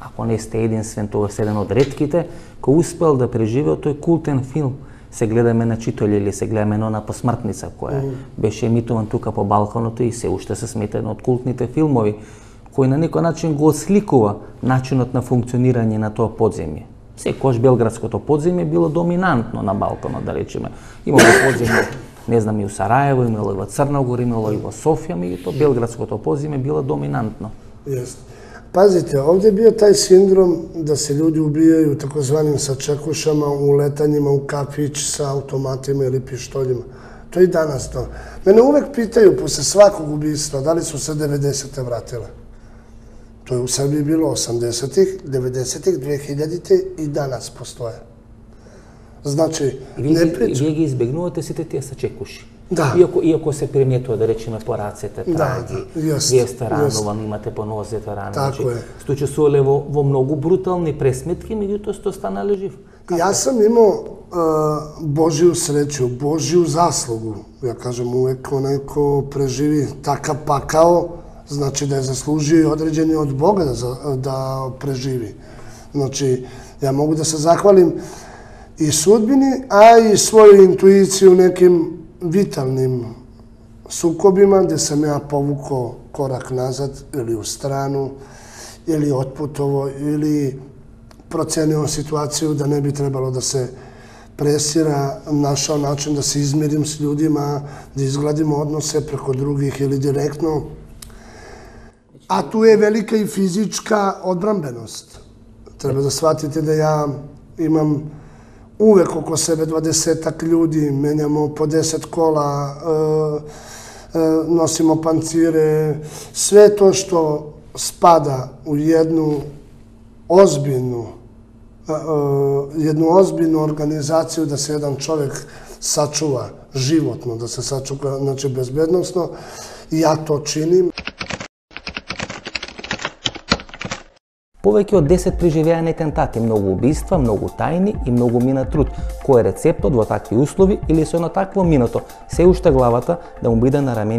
ако не сте единствен, тоа сте еден од редките, кој успел да преживее тој култен филм се гледаме на Читоли или се гледаме на посмртница која mm. беше емитуван тука по Балканото и се уште се смета од култните филмови кој на некој начин го осликува начинот на функционирање на тоа подземје. Секојаш Белградското подземје било доминантно на Балканот, да речеме. Имало подземје, не знам, и у Сараево, имало и во Црногор, имало и во Софија, меѓутоа Белградското подземје било доминантно. Јест. Пазите, овде био тај синдром да се луѓе убијају такозваним сачекушама, у летањима у кафиć са автоматима или пиштолјима. Тоа и данас то. Мене увек питају после сваког убиства дали су се 90-те вратиле. Тоа у Србији било 80-тих, 90-тих, 2000-те и данас постоje. Значи, не причам. Вие ги избегнувате сите тие сачекуши. Да. Иако, иако се приметува да речеме по рацете, траги, да, да, вие сте рануван, имате по нозете рани. Така значи, е. Сте учесувале во, во многу брутални пресметки, меѓутоа сте останале жив. Како? Јас сам имал а, Божiju среќу, Божiju заслугу. Ја кажам, увек онај ко преживи така пакао, значи да е заслужio и од Бога да, да преживи. Значи, ја могу да се захвалим и судбини, а и своју интуицiju неким vitalnim sukobima gde sam ja povukao korak nazad ili u stranu ili otputovo ili procenio situaciju da ne bi trebalo da se presira, našao način da se izmirim s ljudima, da izgladimo odnose preko drugih ili direktno. A tu je velika i fizička odbrambenost. Treba da shvatite da ja imam uvek oko sebe dvadesetak ljudi, menjamo po deset kola, e, e, nosimo pancire, sve to što spada u jednu ozbiljnu e, jednu ozbiljnu organizaciju da se jedan čovek sačuva životno, da se sačuva, znači bezbednostno, ja to činim. Повеќе од 10 преживеани тентати, многу убиства, многу тајни и многу мина труд. Кој е рецептот во такви услови или со едно такво минато, Се уште главата да му биде на рамени